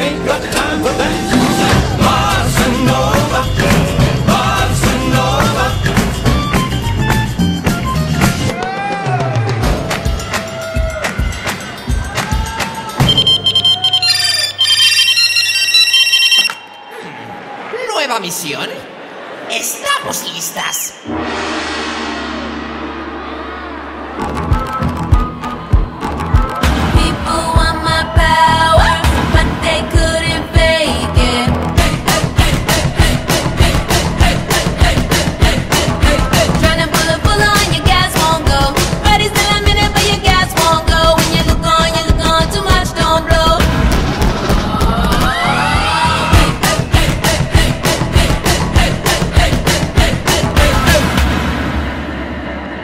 ain't got time for that. Bossa Nova, Bossa Nova. Nueva misión. Estamos listas.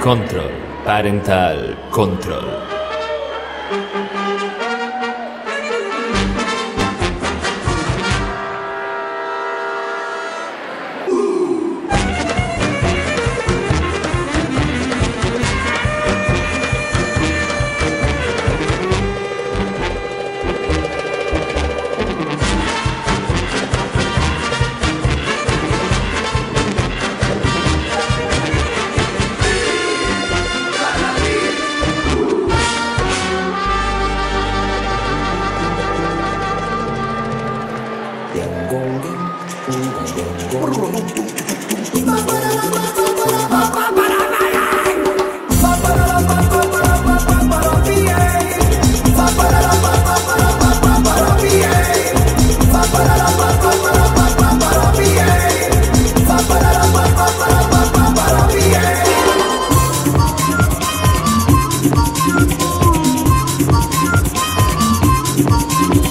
Control. Parental control. Thank